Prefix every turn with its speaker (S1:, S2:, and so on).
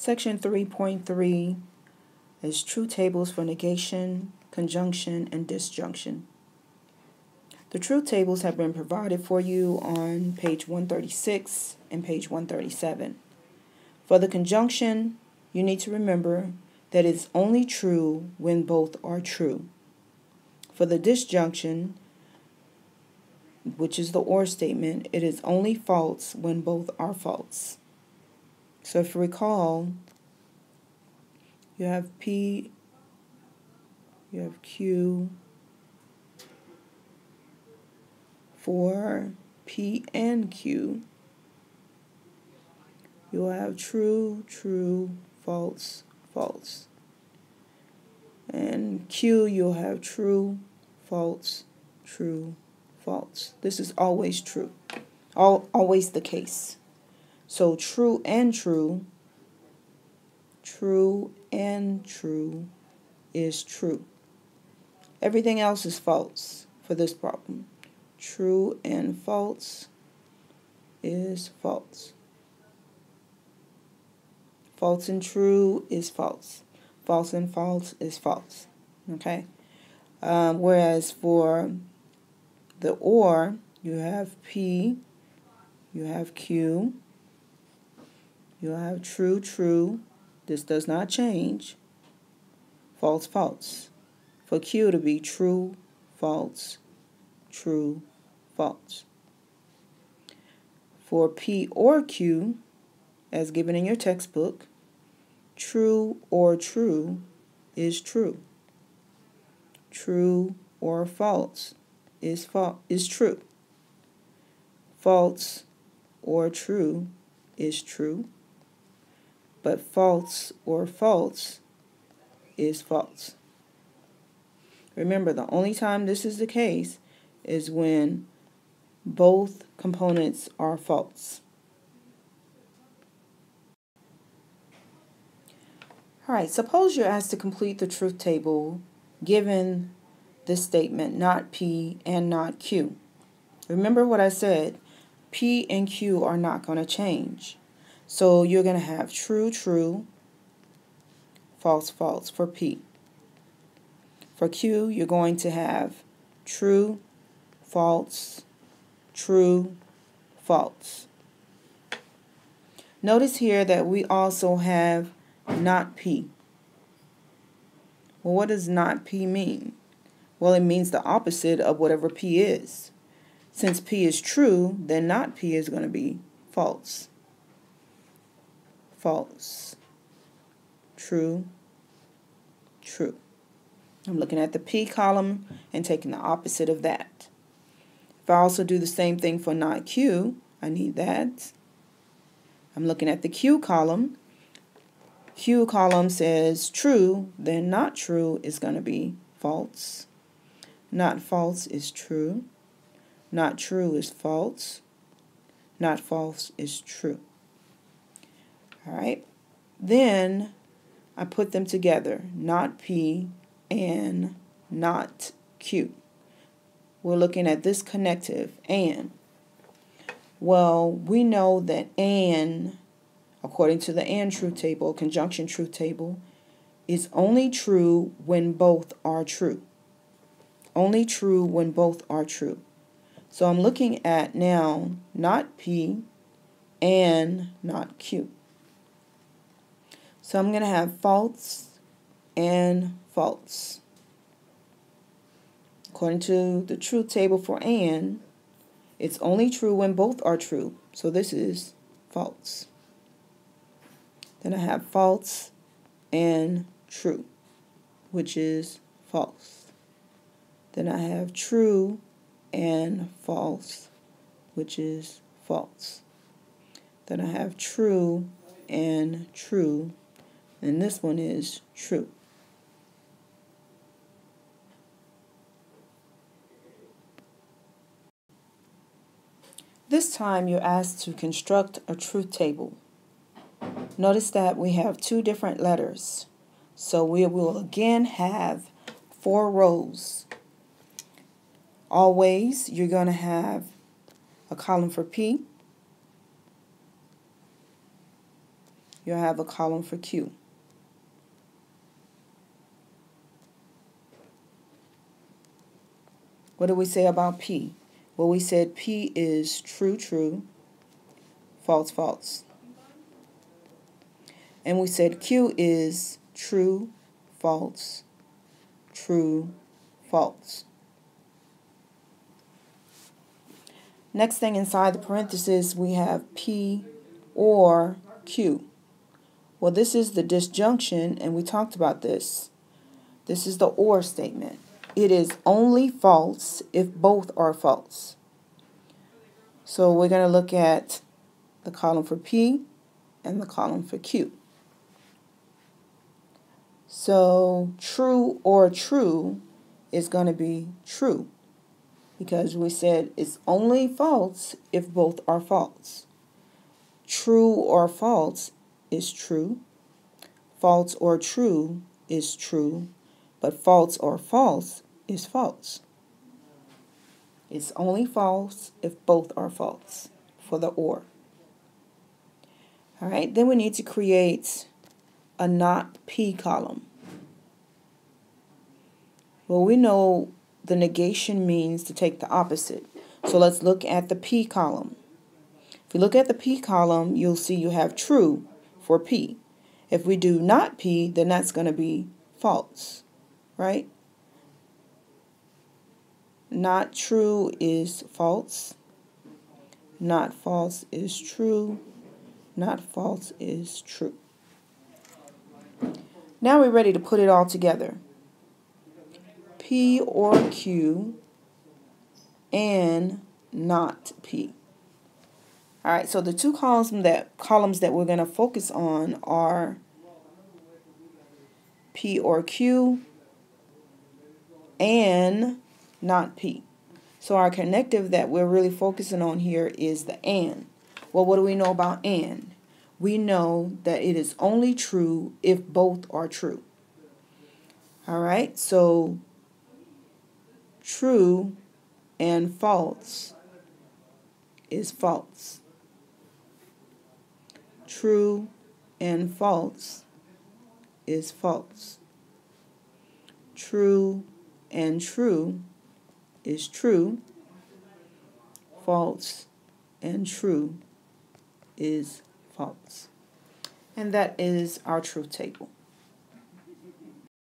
S1: Section 3.3 is truth tables for negation, conjunction, and disjunction. The truth tables have been provided for you on page 136 and page 137. For the conjunction, you need to remember that it's only true when both are true. For the disjunction, which is the or statement, it is only false when both are false. So if you recall, you have P, you have Q for P and Q. You'll have true, true, false, false. And Q, you'll have true, false, true, false. This is always true. All, always the case. So true and true, true and true is true. Everything else is false for this problem. True and false is false. False and true is false. False and false is false. Okay? Um, whereas for the or, you have P, you have Q, You'll have true, true. This does not change. False, false. For Q to be true, false, true, false. For P or Q, as given in your textbook, true or true is true. True or false is fa- is true. False or true is true but false or false is false. Remember, the only time this is the case is when both components are false. All right, suppose you're asked to complete the truth table given this statement, not P and not Q. Remember what I said, P and Q are not going to change. So you're going to have true, true, false, false for P. For Q, you're going to have true, false, true, false. Notice here that we also have not P. Well, what does not P mean? Well, it means the opposite of whatever P is. Since P is true, then not P is going to be false false, true, true. I'm looking at the P column and taking the opposite of that. If I also do the same thing for not Q, I need that. I'm looking at the Q column. Q column says true, then not true is going to be false. Not false is true. Not true is false. Not false is true. All right. Then I put them together, not P and not Q. We're looking at this connective, and. Well, we know that and, according to the and truth table, conjunction truth table, is only true when both are true. Only true when both are true. So I'm looking at now not P and not Q. So I'm going to have false and false. According to the truth table for and, it's only true when both are true. So this is false. Then I have false and true, which is false. Then I have true and false, which is false. Then I have true and true, and this one is true. This time you're asked to construct a truth table. Notice that we have two different letters. So we will again have four rows. Always you're going to have a column for P, you'll have a column for Q. What do we say about P? Well, we said P is true, true, false, false. And we said Q is true, false, true, false. Next thing inside the parenthesis, we have P or Q. Well, this is the disjunction, and we talked about this. This is the OR statement. It is only false if both are false. So we're going to look at the column for P and the column for Q. So true or true is going to be true because we said it's only false if both are false. True or false is true. False or true is true. But false or false is false. It's only false if both are false for the or. All right, then we need to create a not P column. Well, we know the negation means to take the opposite. So let's look at the P column. If you look at the P column, you'll see you have true for P. If we do not P, then that's going to be false, right? Not true is false. Not false is true. Not false is true. Now we're ready to put it all together. P or Q and not P. All right, so the two columns that columns that we're going to focus on are P or Q and not P. So our connective that we're really focusing on here is the and. Well, what do we know about and? We know that it is only true if both are true. All right, so true and false is false. True and false is false. True and true is true. False and true is false. And that is our truth table.